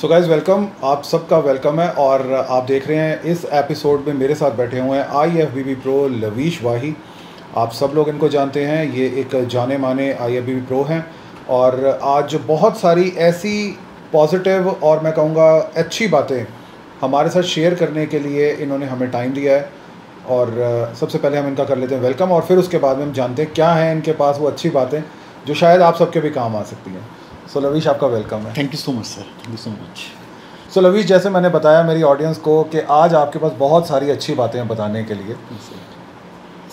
So guys welcome आप सबका welcome है और आप देख रहे हैं इस एपिसोड में मेरे साथ बैठे हुए हैं I F B B pro Lavish Wahi. आप सब लोग इनको जानते हैं। ये एक जाने माने I F B B pro हैं और आज बहुत सारी ऐसी पॉजिटिव और मैं कहूँगा अच्छी बातें हमारे साथ शेयर करने के लिए इन्होंने हमें टाइम दिया है और सबसे पहले हम इनका कर लेते हैं वेलकम और फिर उसके बाद में हम जानते हैं क्या है इनके पास वो अच्छी बातें जो शायद आप सबके भी काम आ सकती हैं। सो लवीश आपका वेलकम है। Thank you so much sir thank you so much so Lavish जैसे मैंने बताया मेरी ऑडियंस को कि आज आपके पास बहुत सारी अच्छी बातें हैं बताने के लिए।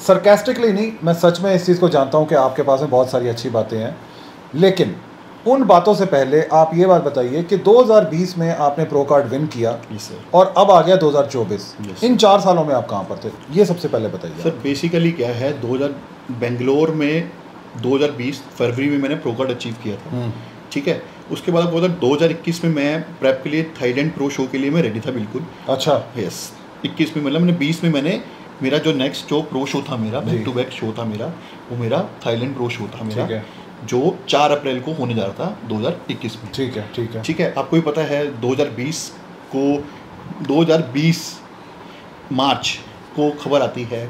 सरकेस्टिकली नहीं मैं सच में इस चीज़ को जानता हूँ कि आपके पास में बहुत सारी अच्छी बातें हैं। लेकिन उन बातों से पहले आप ये बात बताइए कि 2020 में आपने प्रो कार्ड विन किया सर और अब आ गया 2024 Yes. इन चार सालों में आप कहाँ पर थे? ये सबसे पहले बताइए। सर बेसिकली क्या है 2000 बेंगलोर में 2020 फरवरी में मैंने प्रो कार्ड अचीव किया था। हम्म, ठीक है? उसके बाद बोला 2021 में मैं प्रेप के लिए थाईलैंड प्रो शो के लिए मैं रेडी था बिल्कुल। अच्छा। यस 21 में मतलब मैंने 20 में मैंने मेरा जो नेक्स्ट जो प्रो शो था मेरा बैक टू बैक शो था मेरा वो मेरा थाईलैंड प्रो शो था मेरा जो 4 अप्रैल को होने जा रहा था 2021 में। ठीक है ठीक है। ठीक है? आपको भी पता है 2020 को 2020 मार्च को खबर आती है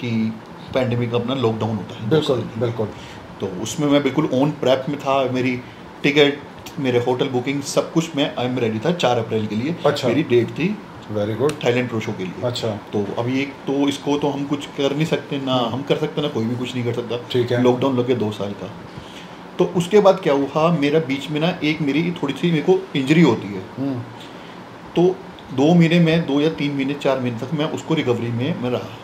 कि पैंडेमिक अपना लॉकडाउन होता है। बिल्कुल बिल्कुल। तो उसमें मैं बिल्कुल ऑन प्रेप में था मेरी टिकट मेरे होटल बुकिंग सब कुछ मैं आई एम रेडी था चार अप्रैल के लिए। अच्छा। मेरी डेट थी very good Thailand pro show के लिए। अच्छा। तो अभी एक तो इसको तो हम कुछ कर नहीं सकते ना हम कर सकते ना कोई भी कुछ नहीं कर सकता। ठीक है। लॉकडाउन लग गया दो साल का। तो उसके बाद क्या हुआ मेरा बीच में ना एक मेरी थोड़ी सी मेरे को इंजरी होती है। हम्म, तो दो महीने में दो या तीन महीने चार महीने तक मैं उसको रिकवरी में मैं रहा।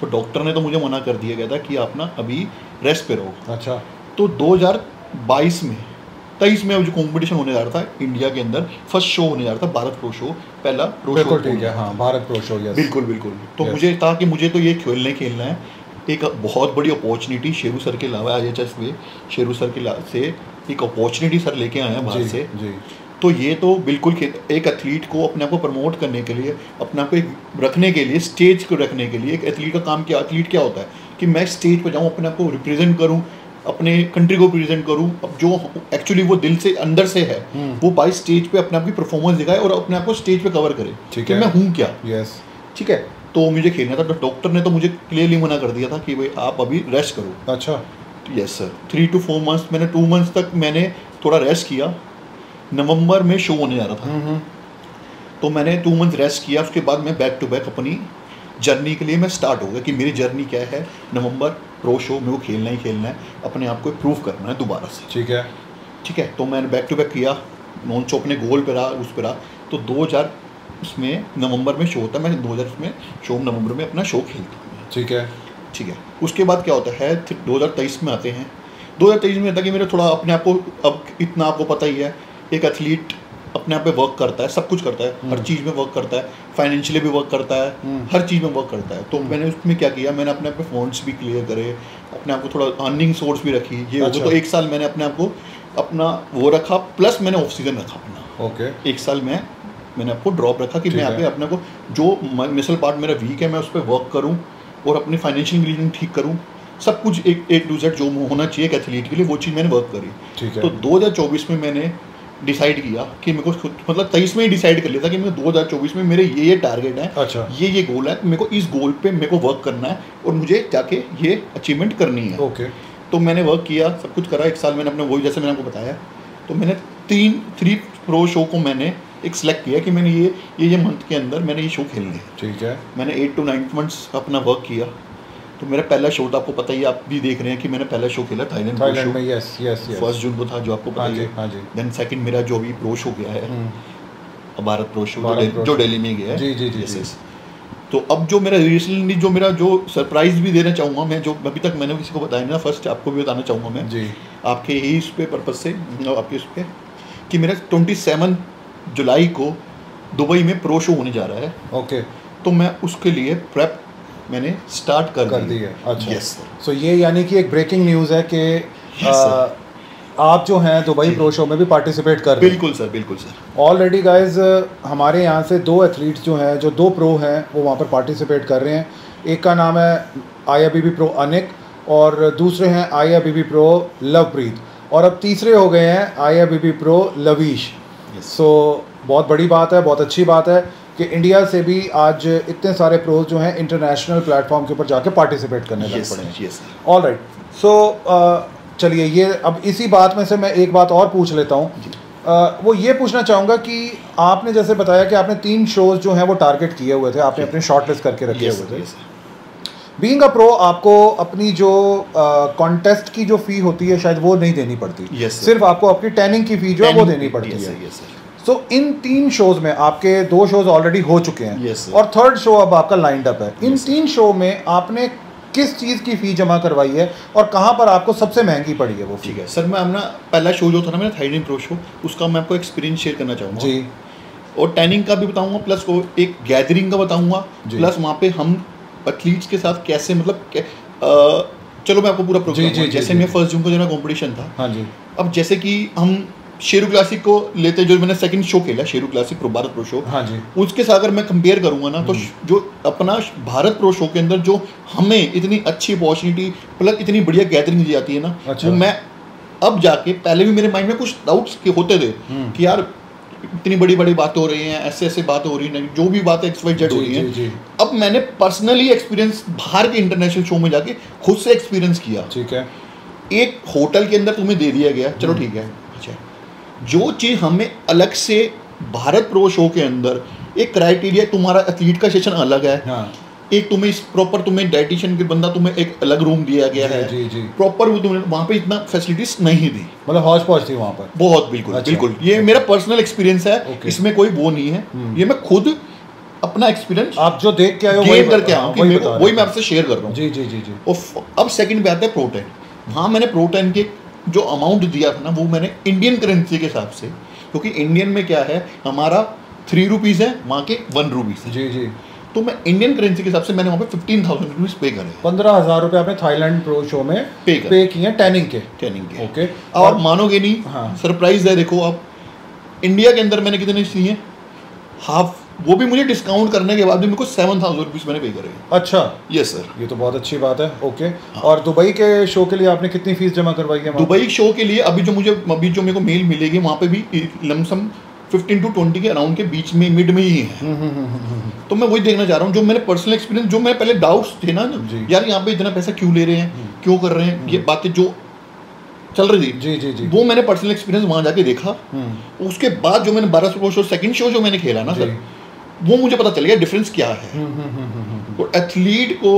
तो डॉक्टर ने तो मुझे मना कर दिया गया था कि आप ना अभी रेस्ट पे रहो। अच्छा। तो 2022 में तेईस में जो कंपटीशन होने जा रहा था इंडिया के अंदर फ़र्स्ट शो होने जा रहा था भारत प्रो शो पहला प्रो शो ठीक है हाँ भारत प्रो शो यस बिल्कुल बिल्कुल। तो मुझे था कि मुझे तो ये खेलने खेलना है। एक बहुत बड़ी अपॉर्चुनिटी शेरू सर के अलावा आई एच एस में शेरू सर के से एक अपॉर्चुनिटी सर लेके आए हैं जी से। जी। तो ये तो बिल्कुल एक एथलीट को अपने आप को प्रमोट करने के लिए अपने आप को एक रखने के लिए स्टेज को रखने के लिए एक एथलीट का काम क्या एथलीट क्या होता है? कि मैं स्टेज पर जाऊँ अपने आप को रिप्रेजेंट करूँ अपने कंट्री को रिप्रेजेंट करूँ अब जो एक्चुअली वो दिल से अंदर से है हम्म। वो बाई स्टेज पे अपने आप की परफॉर्मेंस दिखाए और अपने आप को स्टेज पे कवर करे ठीक है। मैं हूँ क्या। यस ठीक है? तो मुझे खेलना था तो डॉक्टर ने तो मुझे क्लियरली मना कर दिया था कि भाई आप अभी रेस्ट करो। अच्छा। Yes sir three two four months मैंने टू मंथ्स तक मैंने थोड़ा रेस्ट किया। नवंबर में शो होने जा रहा था। हम्म, हम्म, तो मैंने टू मंथ रेस्ट किया उसके बाद मैं बैक टू बैक अपनी जर्नी के लिए मैं स्टार्ट हो गया कि मेरी जर्नी क्या है। नवंबर प्रो शो मेरे को खेलना ही खेलना है। अपने आप को प्रूव करना है दोबारा से। ठीक है। ठीक है तो मैंने बैक टू बैक किया। नॉन शो अपने गोल पे रहा उस पर रहा। तो 2000 उसमें नवंबर में शो होता है। मैं 2000 उसमें शो नवंबर में अपना शो खेलता हूँ ठीक है। ठीक है उसके बाद क्या होता है दो हज़ार तेईस में आते हैं। दो हज़ार तेईस में आता है कि मेरा थोड़ा अपने आप को अब इतना आपको पता ही है। एक एथलीट अपने आप पे वर्क करता है सब कुछ करता है हर चीज़ में वर्क करता है फाइनेंशियली भी वर्क करता है हम्म। हर चीज़ में वर्क करता है। तो मैंने उसमें क्या किया मैंने अपने आप पे फंड्स भी क्लियर करे अपने आप को थोड़ा अर्निंग सोर्स भी रखी। ये अच्छा। तो एक साल मैंने अपने आप को अपना वो रखा प्लस मैंने ऑफ़ सीज़न रखा अपना। ओके एक साल में मैंने आपको ड्रॉप रखा कि मैं यहाँ पे अपने को जो मिसल पार्ट मेरा वीक है मैं उस पर वर्क करूँ और अपनी फाइनेंशियल कंडीशन ठीक करूँ। सब कुछ एक एक टू जेड जो होना चाहिए एक एथलीट के लिए वो चीज़ मैंने वर्क करी। तो 2024 में मैंने डिसाइड किया कि मेरे को मतलब तेईस में ही डिसाइड कर लिया था कि मैं 2024 में मेरे ये ये टारगेट है अच्छा। ये ये गोल है मेरे को इस गोल पे मेरे को वर्क करना है और मुझे जाके ये अचीवमेंट करनी है। ओके तो मैंने वर्क किया सब कुछ करा एक साल मैंने अपने वही जैसे मैंने आपको बताया। तो मैंने तीन थ्री प्रो शो को मैंने एक सेलेक्ट किया कि मैंने ये ये ये मंथ के अंदर मैंने ये शो खेलने ठीक है। मैंने एट टू नाइन मंथ्स अपना वर्क किया। तो मेरा पहला शो था आपको पता ही आप भी देख रहे हैं कि मैंने पहला शो खेला थाईलैंड प्रो थाईलैंड में yes yes yes first June को था जो आपको पता हाँ ही है। हाँ देन सेकंड मेरा जो भी प्रो शो गया है हम्म, भारत प्रो शो जो प्रो। दिल्ली में गया है। जी, जी, जी, तो अब जो मेरा रिसेंटली जो मेरा जो सरप्राइज़ भी देना चाहूँगा मैं जो अभी तक मैंने किसी को बताया नहीं ना फ़र्स्ट आपको भी बताना चाहूँगा मैं। जी। आपके ही इस पे पर्पज से मतलब आपके उस पे कि मेरा ट्वेंटी सेवन जुलाई को दुबई में प्रो शो होने जा रहा है। ओके तो मैं उसके लिए प्रेप मैंने स्टार्ट कर, कर दी है। अच्छा। यस सो ये यानी कि एक ब्रेकिंग न्यूज़ है कि Yes, आप जो हैं दुबई प्रो शो में भी पार्टिसिपेट कर रहे हैं। बिल्कुल सर बिल्कुल सर ऑलरेडी गाइज़ हमारे यहाँ से दो एथलीट्स जो हैं जो दो प्रो हैं वो वहाँ पर पार्टिसिपेट कर रहे हैं। एक का नाम है आया बीबी प्रो अनिक और दूसरे हैं आया बीबी प्रो लवप्रीत। और अब तीसरे हो गए हैं आया बीबी प्रो लवीश। Yes. सो बहुत बड़ी बात है बहुत अच्छी बात है। कि इंडिया से भी आज इतने सारे प्रोज जो हैं इंटरनेशनल प्लेटफॉर्म के ऊपर जाके पार्टिसिपेट करने लग पड़े ऑल राइट सो चलिए ये अब इसी बात में से मैं एक बात और पूछ लेता हूँ। वो ये पूछना चाहूँगा कि आपने जैसे बताया कि आपने तीन शोज़ जो हैं वो टारगेट किए हुए थे आपने अपने शॉर्ट लिस्ट करके रखे Yes, हुए थे। बींग अ प्रो आपको अपनी जो कॉन्टेस्ट की जो फ़ी होती है शायद वो नहीं देनी पड़ती। Yes, सिर्फ़ आपको अपनी टैनिंग की फ़ी जो है वो देनी पड़ती Yes, है। सो इन तीन शोज़ में आपके दो शोज़ ऑलरेडी हो चुके हैं। Yes, sir. और थर्ड शो अब आपका लाइंड अप है। इन Yes, sir. तीन शो में आपने किस चीज़ की फ़ी जमा करवाई है और कहाँ पर आपको सबसे महँगी पड़ी है वो ठीक है सर मैं अपना पहला शो जो था ना मेरा थाईलैंड प्रो शो उसका मैं आपको एक्सपीरियंस शेयर करना चाहूँगा। जी। और टैनिंग का भी बताऊँगा प्लस वो एक गैदरिंग का बताऊँगा प्लस वहाँ पे हम एथलीट्स के साथ कैसे मतलब कै- अ, चलो मैं आपको पूरा प्रोग्राम जैसे मैं फ़र्स्ट जून को जो ना कॉम्पिटिशन था। हाँ जी। अब जैसे कि हम शेरू क्लासिक को लेते जो मैंने सेकंड शो खेला Sheru classic pro Bharat pro show हाँ जी। उसके साथ अगर मैं कंपेयर करूँगा ना तो हम्म। जो अपना भारत प्रो शो के अंदर जो हमें इतनी अच्छी अपॉर्चुनिटी प्लस इतनी बढ़िया गैदरिंग दी जाती है ना अच्छा। वो मैं अब जाके पहले भी मेरे माइंड में कुछ डाउट्स के होते थे हम्म। कि यार इतनी बड़ी बड़ी बातें हो रही हैं ऐसे ऐसे बातें हो रही हैं जो भी बातें एक्स वाई जेड हो रही हैं। अब मैंने पर्सनली एक्सपीरियंस बाहर के इंटरनेशनल शो में जाके खुद से एक्सपीरियंस किया। ठीक है। एक होटल के अंदर तुम्हें दे दिया गया चलो ठीक है। जो चीज़ हमें अलग से भारत प्रो शो के अंदर एक क्राइटेरिया तुम्हारा एथलीट का सेशन अलग है। हाँ। एक तुम्हें इस प्रॉपर तुम्हें डाइटिशियन के बंदा तुम्हें एक अलग रूम दिया गया जी, है। जी, जी। प्रॉपर वो तुम्हें वहाँ पे इतना फैसिलिटीज़ नहीं दी। मतलब हौज पौज थी वहाँ पर। बहुत बिल्कुल अच्छा। बिल्कुल। ये मेरा पर्सनल एक्सपीरियंस है. इसमें कोई वो नहीं है। हम्म। ये मैं खुद अपना एक्सपीरियंस आप जो देख के आए हो वही करके हाँ, आया रहे वही मैं आपसे शेयर कर रहा हूँ। जी जी जी जी। अब सेकंड पे आता है प्रोटेन वहाँ मैंने प्रोटेन के जो अमाउंट दिया था ना वो मैंने इंडियन करेंसी के हिसाब से क्योंकि इंडियन में क्या है हमारा थ्री रुपीज़ है वहाँ के वन रुपीज़ है। जी जी। तो मैं इंडियन करेंसी के हिसाब से मैंने वहाँ पे फिफ्टीन थाउज़ेंड रुपीज़ पे करे पंद्रह हज़ार रुपये आपने थाईलैंड प्रो शो में पे कर। पे किए टैनिंग के। ट्रेनिंग के। ओके अब आप मानोगे नहीं हाँ। सरप्राइज़ है देखो आप इंडिया के अंदर मैंने कितने सी हैं? हाफ़ वो भी मुझे डिस्काउंट करने के बाद भी मेरे को सेवन थाउज़ेंड रुपीज़ मैंने पे करे अच्छा। यस सर ये तो बहुत अच्छी बात है। ओके हाँ। और दुबई के शो के लिए आपने कितनी फ़ीस जमा करवाई है दुबई शो के लिए अभी जो मुझे अभी जो मेरे को मेल मिलेगी वहाँ पे भी लमसम 15 टू 20 के अराउंड के बीच में मिड में ही है। हम्म, हम्म, हम्म। तो मैं वही देखना चाह रहा हूँ। जो मेरे पर्सनल एक्सपीरियंस जो मैं पहले डाउट्स थे ना यार यहाँ पे इतना पैसा क्यों ले रहे हैं? क्यों कर रहे हैं? ये बातें जो चल रही थी। जी जी जी। वो मैंने पर्सनल एक्सपीरियंस वहाँ जाके देखा। उसके बाद जो मैंने बारह सौ शो सेकंड शो जो मैंने खेला ना सर वो मुझे पता चल गया डिफरेंस क्या है। तो एथलीट को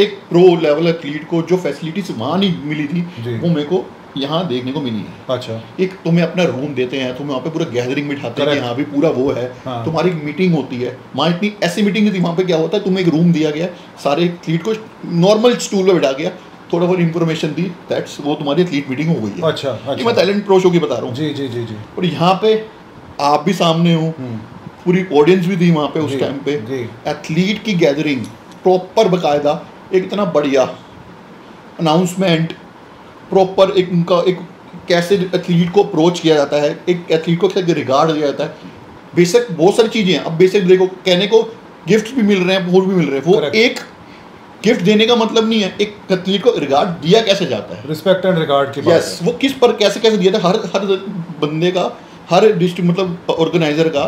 एक प्रो लेवल एथलीट को जो फैसिलिटीज़ वहाँ नहीं मिली थी वो मेरे को यहाँ देखने को मिली है। अच्छा। एक तुम्हें अपना रूम देते हैं तुम्हें वहाँ पे पूरा गैदरिंग बिठाते हैं यहाँ भी पूरा वो है। हाँ। तुम्हारी मीटिंग होती है। वहाँ इतनी ऐसी मीटिंग नहीं थी वहाँ पे क्या होता है तुम्हें एक रूम दिया गया सारे एथलीट को नॉर्मल स्टूल पे बिठा गया थोड़ा बहुत इन्फॉर्मेशन दी दैट्स वो तुम्हारी एथलीट मीटिंग हो गई है। अच्छा अच्छा। मैं टैलेंट प्रो शो की बता रहा हूँ। जी जी जी जी। और यहाँ पे आप भी सामने हो हम्म, पूरी ऑडियंस भी थी वहाँ पे उस टाइम पे। एथलीट की गैदरिंग प्रॉपर बकायदा एक इतना बढ़िया अनाउंसमेंट प्रॉपर एक उनका एक कैसे एथलीट को अप्रोच किया जाता है एक एथलीट को कैसे रिगार्ड दिया जाता है। बेसिक बहुत सारी चीज़ें हैं। अब बेसिक देखो कहने को गिफ्ट भी मिल रहे हैं फ़ूड भी मिल रहे हैं। वो Correct. एक गिफ्ट देने का मतलब नहीं है एक एथलीट को रिगार्ड दिया कैसे जाता है। रिस्पेक्ट एंड रिगार्ड की यस वो किस पर कैसे कैसे दिया था हर हर बंदे का हर डिस्ट्रिक्ट मतलब ऑर्गेनाइजर का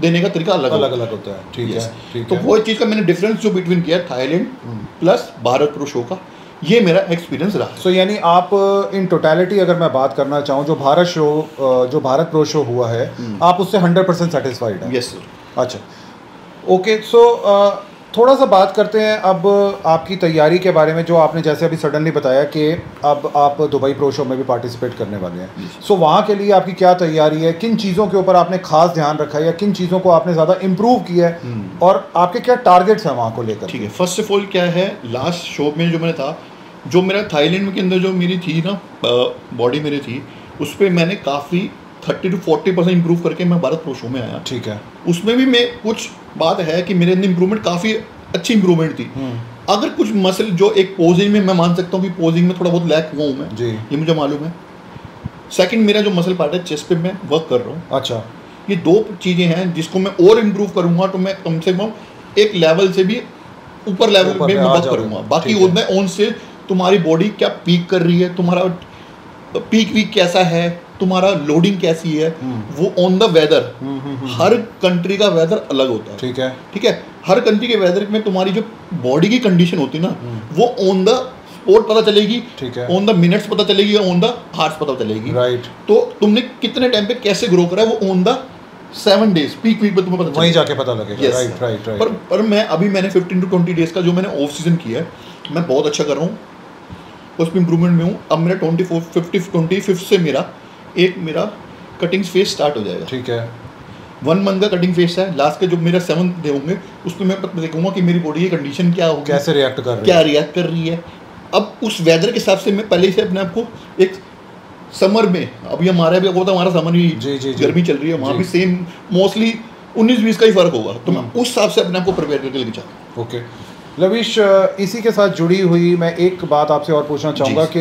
देने का तरीका अलग अलग होता है। अलग होता है। ठीक है ठीक तो वो चीज़ का मैंने डिफरेंस जो बिटवीन किया Thailand plus Bharat pro show का ये मेरा एक्सपीरियंस रहा। सो so, यानी आप इन टोटलिटी अगर मैं बात करना चाहूँ जो भारत शो जो भारत प्रो शो हुआ है हम्म। आप उससे हंड्रेड परसेंट सेटिस्फाइड हैं। यस सर अच्छा। ओके सो थोड़ा सा बात करते हैं अब आपकी तैयारी के बारे में जो आपने जैसे अभी सडनली बताया कि अब आप दुबई प्रो शो में भी पार्टिसिपेट करने वाले हैं। सो वहाँ के लिए आपकी क्या तैयारी है? किन चीज़ों के ऊपर आपने खास ध्यान रखा है या किन चीज़ों को आपने ज़्यादा इम्प्रूव किया है? और आपके क्या टारगेट्स हैं वहाँ को लेकर ठीक है फ़र्स्ट ऑफ़ ऑल क्या है लास्ट शो में जो मैंने था जो मेरा थाईलैंड के अंदर जो मेरी थी ना बॉडी मेरी थी उस पर मैंने काफ़ी thirty two forty percent improve करके मैं भारत प्रो शो में आया। ठीक है। उसमें भी मैं कुछ बात है कि मेरे अंदर इंप्रूवमेंट काफ़ी अच्छी इंप्रूवमेंट थी हम्म। अगर कुछ मसल जो एक पोजिंग में मैं मान सकता हूँ कि पोजिंग में थोड़ा बहुत लैक हुआ हूँ मैं जी ये मुझे मालूम है सेकंड मेरा जो मसल पार्ट है चेस्ट पे मैं वर्क कर रहा हूँ अच्छा ये दो चीज़ें हैं जिसको मैं और इम्प्रूव करूँगा तो मैं कम से कम एक लेवल से भी ऊपर लेवल में में मैं वर्क। करूँगा बाकी है। ऑन से तुम्हारी बॉडी क्या पीक कर रही है तुम्हारा पीक वीक कैसा है तुम्हारा लोडिंग कैसी है हम्म। वो ऑन द वेदर। हर कंट्री का वेदर अलग होता है। ठीक है। ठीक है? हर कंट्री के वेदर में तुम्हारी जो बॉडी की कंडीशन होती है ना हम्म। वो ऑन द स्पॉट पता चलेगी ठीक है। ऑन द मिनट्स पता चलेगी ऑन द हार्स पता चलेगी। राइट तो तुमने कितने टाइम पे कैसे ग्रो करा है वो on the seven days peak week पे तुम्हें पता वहीं जाके पता लगेगा। Yes, right sir. राइट पर पर मैं अभी मैंने 15 टू 20 डेज़ का जो मैंने ऑफ़ सीज़न किया है मैं बहुत अच्छा कर रहा हूँ। उसमें इंप्रूवमेंट में हूँ। अब मेरा twenty four fifty twenty fifth से मेरा एक मेरा कटिंग फेस स्टार्ट हो जाएगा। ठीक है। वन मंथ का कटिंग फेस है। लास्ट के जो मेरा सेवन डे होंगे उसमें मैं देखूँगा कि मेरी बॉडी की कंडीशन क्या होगी कैसे रिएक्ट कर रहे क्या रिएक्ट कर रही है। अब उस वेदर के हिसाब से मैं पहले से अपने आप को एक समर में अभी हमारा भी होता हमारा समर ही जी, जी। गर्मी चल रही है वहाँ भी सेम मोस्टली उन्नीस बीस का ही फ़र्क होगा। तो मैं हम्म। उस हिसाब से अपने आप को प्रिपेयर करके लेके जाऊँ ओके। लविश इसी के साथ जुड़ी हुई मैं एक बात आपसे और पूछना चाहूँगा कि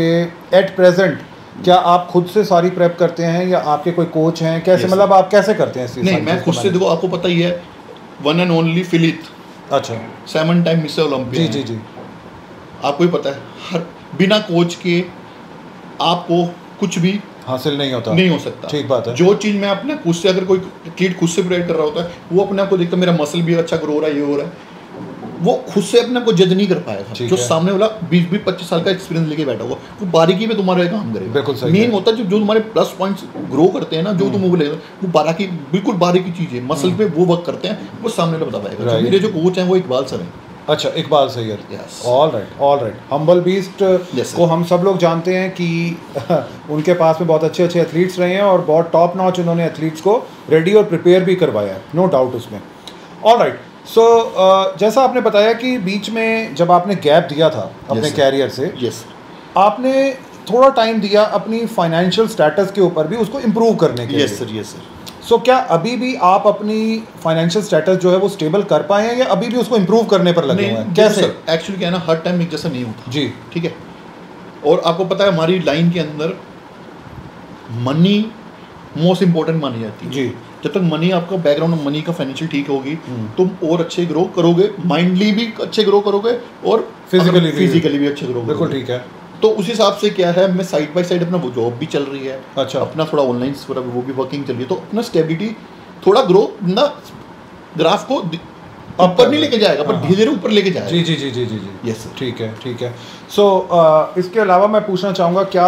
एट प्रेजेंट क्या आप खुद से सारी प्रेप करते हैं या आपके कोई कोच हैं? कैसे Yes, मतलब आप कैसे करते हैं इस नहीं मैं खुद से देखो आपको पता ही है वन एंड ओनली फिलित अच्छा। सेवन टाइम मिस्टर जी ओलंपिया जी जी। आपको ही पता है हर बिना कोच के आपको कुछ भी हासिल नहीं होता। नहीं हो सकता। ठीक बात है। जो चीज़ मैं अपने खुद से अगर कोई एथलीट खुद से प्रेयर कर रहा होता है वो अपने आप को देखता मेरा मसल भी अच्छा ग्रो हो रहा है ये हो रहा है। वो खुद से अपने को जज नहीं कर पाएगा जो सामने वाला बीस बीस पच्चीस साल का एक्सपीरियंस लेके बैठा हुआ वो बारीकी में तुम्हारा काम करेगा। बिल्कुल मेन होता है जो जो तुम्हारे प्लस पॉइंट्स ग्रो करते हैं ना जो तुम वो लेगा वो बारीकी बिल्कुल बारीकी चीज़ है। मसल पे वो वर्क करते हैं वो सामने वाला बता पाएगा। मेरे जो कोच हैं वो इकबाल सर हैं। अच्छा Iqbal Syed. All right all right humble beast को हम सब लोग जानते हैं कि उनके पास में बहुत अच्छे अच्छे एथलीट्स रहे हैं और बहुत टॉप नॉच उन्होंने एथलीट्स को रेडी और प्रिपेयर भी करवाया है। नो डाउट उसमें। All right so so, uh, जैसा आपने बताया कि बीच में जब आपने गैप दिया था अपने sir. कैरियर से यस yes, आपने थोड़ा टाइम दिया अपनी फाइनेंशियल स्टेटस के ऊपर भी उसको इम्प्रूव करने के yes sir yes sir so क्या अभी भी आप अपनी फाइनेंशियल स्टेटस जो है वो स्टेबल कर पाए हैं या अभी भी उसको इम्प्रूव करने पर लगे हुए हैं? कैसे एक्चुअली क्या है ना हर टाइम एक जैसा नहीं होता। जी। ठीक है? और आपको पता है हमारी लाइन के अंदर मनी मोस्ट इम्पोर्टेंट मानी जाती है। जी। जब तक मनी आपका बैकग्राउंड मनी का फाइनेंशियल ठीक होगी हम्म। तुम और अच्छे ग्रो करोगे माइंडली भी अच्छे ग्रो करोगे और फिजिकली फिजिकली भी। अच्छे ग्रो बिल्कुल ठीक है। तो उस हिसाब से क्या है मैं साइड बाय साइड अपना वो जॉब भी चल रही है अच्छा। अपना थोड़ा ऑनलाइन थोड़ा वो भी वर्किंग चल रही है तो अपना स्टेबिलिटी थोड़ा ग्रो ना ग्राफ को ऊपर नहीं लेके जाएगा पर हाँ। धीरे धीरे ऊपर लेके जाएगा। जी जी जी जी जी जी। यस सर ठीक है ठीक है। सो इसके अलावा मैं पूछना चाहूँगा क्या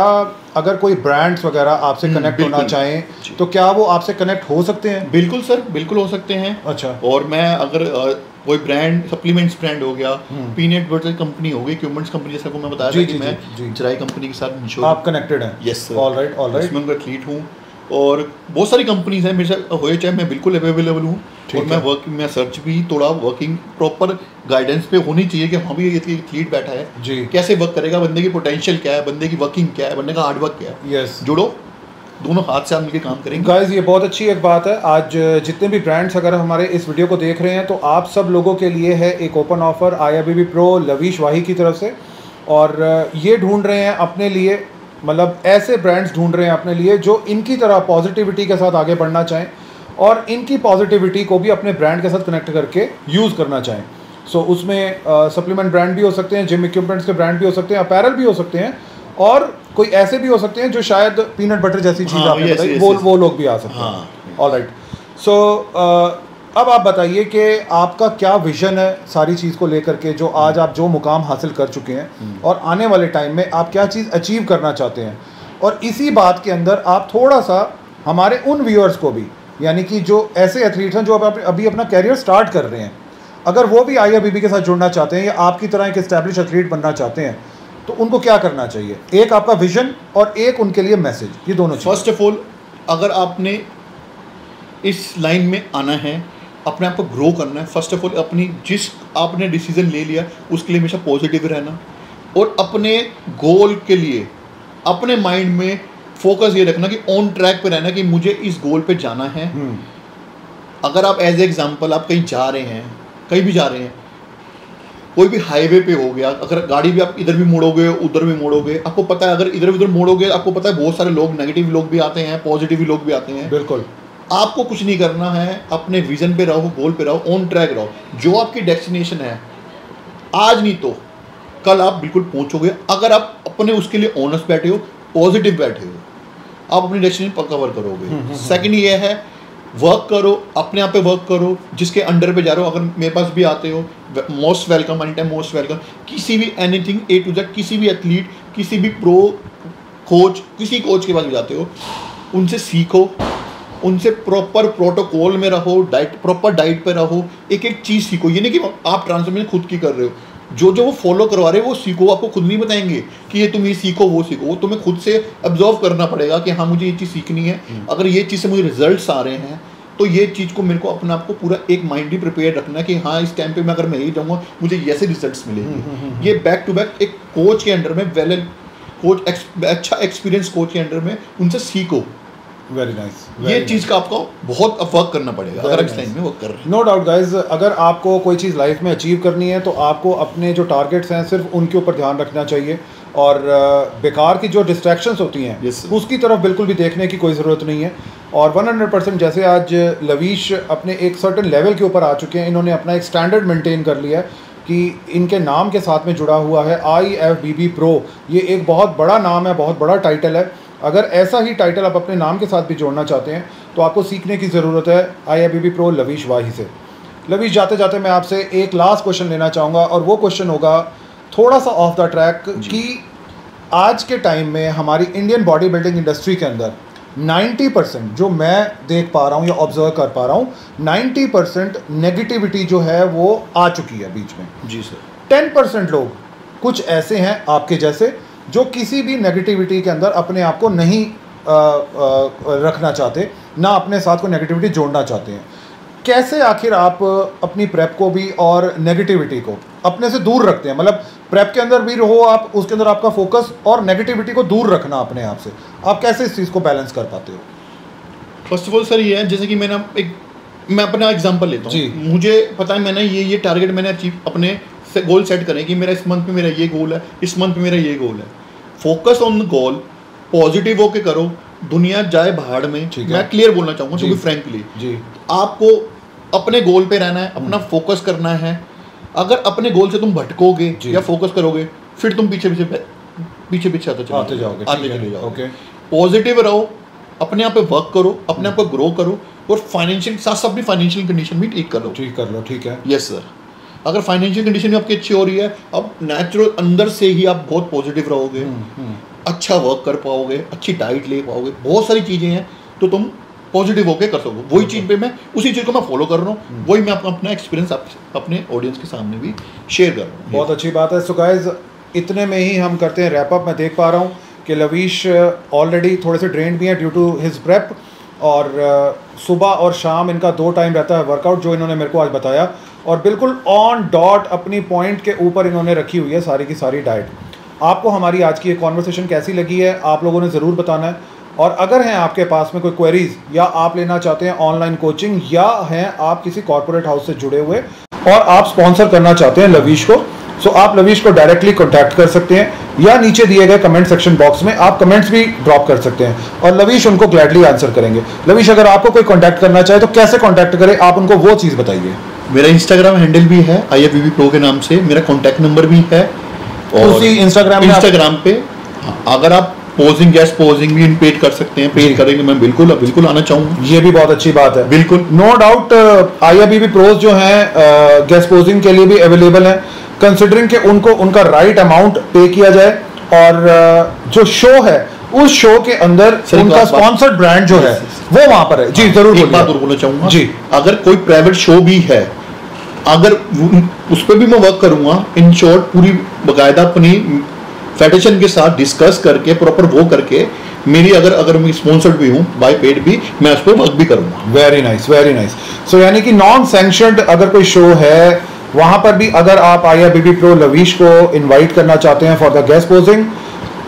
अगर कोई ब्रांड्स वगैरह आपसे हम्म, कनेक्ट होना चाहें तो क्या वो आपसे कनेक्ट हो सकते हैं? बिल्कुल सर बिल्कुल हो सकते हैं। अच्छा। और मैं अगर कोई ब्रांड सप्लीमेंट्स ब्रांड हो गया हम्म। पीनट बटर कंपनी हो गई इक्विपमेंट्स कंपनी जैसा को मैं बताया जी, कि जी, मैं। चराई कंपनी के साथ आप कनेक्टेड हैं। Yes sir all right all right इसमें उनका एथलीट हूँ। और बहुत सारी कंपनीज़ हैं मेरे साथ हुए चाहे मैं बिल्कुल अवेलेबल हूँ और मैं है। वर्क मैं सर्च भी थोड़ा वर्किंग प्रॉपर गाइडेंस पे होनी चाहिए कि हाँ भी ये एथलीट बैठा है। जी। कैसे वर्क करेगा बंदे की पोटेंशियल क्या है बंदे की वर्किंग क्या है बंदे का हार्ड वर्क क्या है। यस जुड़ो दोनों हाथ से मिलकर काम करेंगे। गाइस ये बहुत अच्छी एक बात है। आज जितने भी ब्रांड्स अगर हमारे इस वीडियो को देख रहे हैं तो आप सब लोगों के लिए है एक open offer I pro Lavish Wahi की तरफ़ से। और ये ढूंढ रहे हैं अपने लिए मतलब ऐसे ब्रांड्स ढूंढ रहे हैं अपने लिए जो इनकी तरह पॉजिटिविटी के साथ आगे बढ़ना चाहें और इनकी पॉजिटिविटी को भी अपने ब्रांड के साथ कनेक्ट करके यूज़ करना चाहें। सो so, उसमें सप्लीमेंट ब्रांड भी हो सकते हैं जिम इक्विपमेंट्स के ब्रांड भी हो सकते हैं अपैरल भी हो सकते हैं और कोई ऐसे भी हो सकते हैं जो शायद पीनट बटर जैसी चीज़ हाँ, आपने बताई वो वो लोग भी आ सकते हाँ। ऑल राइट सो अब आप बताइए कि आपका क्या विजन है सारी चीज़ को लेकर के जो आज आप जो मुकाम हासिल कर चुके हैं और आने वाले टाइम में आप क्या चीज़ अचीव करना चाहते हैं? और इसी बात के अंदर आप थोड़ा सा हमारे उन व्यूअर्स को भी यानी कि जो ऐसे एथलीट्स हैं जो अब अभी अपना कैरियर स्टार्ट कर रहे हैं अगर वो भी आई के साथ जुड़ना चाहते हैं या आपकी तरह एक इस्टेब्लिश एथलीट बनना चाहते हैं तो उनको क्या करना चाहिए? एक आपका विजन और एक उनके लिए मैसेज ये दोनों फ़र्स्ट ऑफ़ ऑल अगर आपने इस लाइन में आना है अपने आप को ग्रो करना है। फ़र्स्ट ऑफ़ ऑल अपनी जिस आपने डिसीज़न ले लिया उसके लिए हमेशा पॉजिटिव रहना। और अपने गोल के लिए अपने माइंड में फोकस ये रखना कि ऑन ट्रैक पे रहना कि मुझे इस गोल पे जाना है। हम्म, अगर आप एज एग्ज़ाम्पल आप कहीं जा रहे हैं कहीं भी जा रहे हैं कोई भी हाईवे पे हो गया अगर गाड़ी भी आप इधर भी मोड़ोगे उधर भी मोड़ोगे आपको पता है अगर इधर उधर मोड़ोगे आपको पता है बहुत सारे लोग नेगेटिव लोग भी आते हैं पॉजिटिव लोग भी आते हैं। बिल्कुल। आपको कुछ नहीं करना है अपने विजन पे रहो गोल पे रहो ऑन ट्रैक रहो। जो आपकी डेस्टिनेशन है आज नहीं तो कल आप बिल्कुल पहुंचोगे। अगर आप अपने उसके लिए ऑनर्स बैठे हो पॉजिटिव बैठे हो आप अपनी डेस्टिनेशन पर कवर करोगे। सेकंड ये है वर्क करो अपने आप पे वर्क करो। जिसके अंडर पे जा रहे हो अगर मेरे पास भी आते हो most welcome any time most welcome किसी भी एनीथिंग ए टू जेड किसी भी एथलीट किसी भी प्रो कोच किसी कोच के पास भी जाते हो उनसे सीखो। उनसे प्रॉपर प्रोटोकॉल में रहो डाइट प्रॉपर डाइट पे रहो एक एक चीज़ सीखो। ये नहीं कि आप ट्रांसफॉर्मेशन खुद की कर रहे हो। जो जो वो फॉलो करवा रहे हैं वो सीखो आपको खुद नहीं बताएँगे कि ये तुम ये सीखो वो सीखो। वो तुम्हें खुद से ऑब्ज़र्व करना पड़ेगा कि हाँ मुझे ये चीज़ सीखनी है। हम्म। अगर ये चीज़ से मुझे रिज़ल्ट आ रहे हैं तो ये चीज़ को मेरे को अपने आप को पूरा एक माइंड ही प्रिपेयर रखना है कि हाँ इस टाइम पे मैं अगर मैं यही जाऊँगा मुझे ऐसे रिजल्ट्स हम्म, मिलेंगे ये बैक टू बैक एक कोच के अंडर में वेल कोच अच्छा एक्सपीरियंस कोच के अंडर में उनसे सीखो। वेरी नाइस ये चीज़ का आपको बहुत वर्क करना पड़ेगा अगर इस. में वर्क कर रहे हैं। नो डाउट गाइज़ अगर आपको कोई चीज़ लाइफ में अचीव करनी है तो आपको अपने जो टारगेट्स हैं सिर्फ़ उनके ऊपर ध्यान रखना चाहिए। और बेकार की जो डिस्ट्रैक्शंस होती हैं Yes, sir. उसकी तरफ़ बिल्कुल भी देखने की कोई ज़रूरत नहीं है। और 100 परसेंट जैसे आज लवीश अपने एक सर्टन लेवल के ऊपर आ चुके हैं इन्होंने अपना एक स्टैंडर्ड मेंटेन कर लिया है कि इनके नाम के साथ में जुड़ा हुआ है I F B B pro ये एक बहुत बड़ा नाम है बहुत बड़ा टाइटल है। अगर ऐसा ही टाइटल आप अपने नाम के साथ भी जोड़ना चाहते हैं तो आपको सीखने की ज़रूरत है I I B B pro Lavish Wahi से। लवीश जाते जाते मैं आपसे एक लास्ट क्वेश्चन लेना चाहूँगा और वो क्वेश्चन होगा थोड़ा सा ऑफ़ द ट्रैक कि आज के टाइम में हमारी इंडियन बॉडी बिल्डिंग इंडस्ट्री के अंदर 90 परसेंट जो मैं देख पा रहा हूँ या ऑब्ज़र्व कर पा रहा हूँ 90 परसेंट नेगेटिविटी जो है वो आ चुकी है बीच में। जी सर टेन परसेंट लोग कुछ ऐसे हैं आपके जैसे जो किसी भी नेगेटिविटी के अंदर अपने आप को नहीं आ, आ, रखना चाहते ना अपने साथ को नेगेटिविटी जोड़ना चाहते हैं। कैसे आखिर आप अपनी प्रेप को भी और नेगेटिविटी को अपने से दूर रखते हैं? मतलब प्रेप के अंदर भी रहो आप उसके अंदर आपका फोकस और नेगेटिविटी को दूर रखना अपने आप से। आप कैसे इस चीज़ को बैलेंस कर पाते हो? फ़र्स्ट ऑफ़ ऑल सर ये है जैसे कि मैंने एक मैं अपना एग्जांपल लेता हूँ। जी। हूँ मुझे पता है मैंने ये ये टारगेट मैंने अचीव अपने से गोल सेट करें कि मेरा इस मंथ में मेरा ये गोल है इस मंथ में मेरा ये गोल है। Focus on the goal positive होके करो दुनिया जाए भाड़ में मैं क्लियर बोलना चाहूँगा। क्योंकि फ्रेंकली जी। आपको अपने गोल पे रहना है अपना हम्म। फोकस करना है। अगर अपने गोल से तुम भटकोगे या फोकस करोगे फिर तुम पीछे पीछे पीछे पीछे आते आते जाओगे आते चले जाओगे। ओके। पॉजिटिव रहो अपने आप पे वर्क करो अपने आप को ग्रो करो और फाइनेंशियल साथ साथ अपनी फाइनेंशियल कंडीशन भी ठीक करो ठीक कर लो ठीक है। यस सर अगर फाइनेंशियल कंडीशन भी आपकी अच्छी हो रही है अब नेचुरल अंदर से ही आप बहुत पॉजिटिव रहोगे हम्म, हम्म। अच्छा वर्क कर पाओगे अच्छी डाइट ले पाओगे बहुत सारी चीज़ें हैं तो तुम पॉजिटिव होके कर सको। वही चीज़ पे मैं उसी चीज़ को मैं फॉलो कर रहा हूँ वही मैं अपना एक्सपीरियंस आप, अपने ऑडियंस के सामने भी शेयर कर रहा हूँ। बहुत अच्छी बात है। सो गाइज़ इतने में ही हम करते हैं रैपअप मैं देख पा रहा हूँ कि लवीश ऑलरेडी थोड़े से ड्रेन भी हैं ड्यू टू हिज प्रेप और uh, सुबह और शाम इनका दो टाइम रहता है वर्कआउट जो इन्होंने मेरे को आज बताया। और बिल्कुल ऑन डॉट अपनी पॉइंट के ऊपर इन्होंने रखी हुई है सारी की सारी डाइट आपको हमारी आज की ये कॉन्वर्सेशन कैसी लगी है, आप लोगों ने ज़रूर बताना है। और अगर हैं आपके पास में कोई क्वेरीज या आप लेना चाहते हैं ऑनलाइन कोचिंग या हैं आप किसी कॉर्पोरेट हाउस से जुड़े हुए, और आप स्पॉन्सर करना चाहते हैं लवीश को सो आप लवीश को डायरेक्टली कॉन्टैक्ट कर सकते हैं, या नीचे दिए गए कमेंट सेक्शन बॉक्स में आप कमेंट्स भी ड्रॉप कर सकते हैं, और लवीश उनको ग्लैडली आंसर करेंगे। लवीश अगर आपको कोई कॉन्टैक्ट करना चाहे तो कैसे कॉन्टैक्ट करें? आप उनको वो चीज़ बताइए। मेरा इंस्टाग्राम हैंडल भी है आई एफ़ प्रो के नाम से मेरा कॉन्टैक्ट नंबर भी है और उसी Instagram में आप- इंस्टाग्राम पे हाँ, अगर आप पोजिंग गैस पोजिंग भी पेड कर सकते हैं। पेड करेंगे मैं बिल्कुल बिल्कुल आना चाहूँगा। ये भी बहुत अच्छी बात है। बिल्कुल। No doubt I I pros जो हैं गेस्ट पोजिंग के लिए भी अवेलेबल हैं। कंसिडरिंग कि उनको उनका राइट अमाउंट पे किया जाए और uh, जो शो है उस शो के अंदर उनका स्पॉन्सर्ड ब्रांड जो है वो वहाँ पर है। जी ज़रूर एक बात और बोलना चाहूँगा। जी। अगर कोई प्राइवेट शो भी है अगर उस पर भी मैं वर्क करूँगा इन शॉर्ट पूरी बकायदा अपनी फेडरेशन के साथ डिस्कस करके प्रॉपर वो करके, मेरी अगर अगर मैं स्पॉन्सर्ड भी हूँ बाय पेड भी, मैं उस पर वर्क भी करूँगा। Very nice very nice so यानी कि नॉन सैंक्शनड अगर कोई शो है, वहाँ पर भी अगर आप I I B pro lavish को इन्वाइट करना चाहते हैं for the guest posing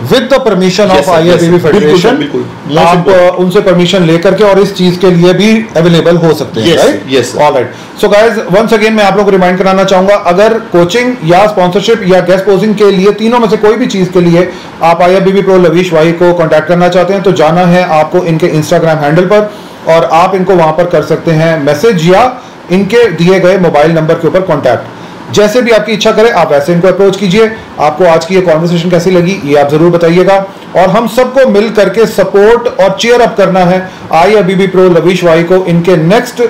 with the permission of I yes, B federation आप uh, उनसे परमिशन लेकर के और इस चीज़ के लिए भी अवेलेबल हो सकते हैं. Right sir. Alright so guys once again मैं आप लोगों को रिमाइंड कराना चाहूँगा अगर कोचिंग या स्पॉन्सरशिप या गेस्ट पोजिंग के लिए तीनों में से कोई भी चीज़ के लिए आप I I B pro lavish वाही को कांटेक्ट करना चाहते हैं तो जाना है आपको इनके इंस्टाग्राम हैंडल पर और आप इनको वहाँ पर कर सकते हैं मैसेज या इनके दिए गए मोबाइल नंबर के ऊपर कॉन्टैक्ट जैसे भी आपकी इच्छा करे आप वैसे इनको अप्रोच कीजिए। आपको आज की ये कॉन्वर्सेशन कैसी लगी ये आप ज़रूर बताइएगा। और हम सबको मिल करके सपोर्ट और चेयर अप करना है। आई अबीबी प्रो लवीश वाई को इनके next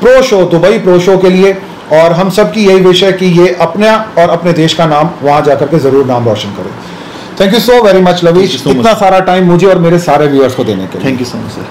pro show Dubai pro show के लिए। और हम सब की यही विषय कि ये अपना और अपने देश का नाम वहाँ जाकर के ज़रूर नाम रोशन करें। Thank you so very much Lavish इतना सारा टाइम मुझे और मेरे सारे व्यूअर्स को देने के लिए। Thank you so much sir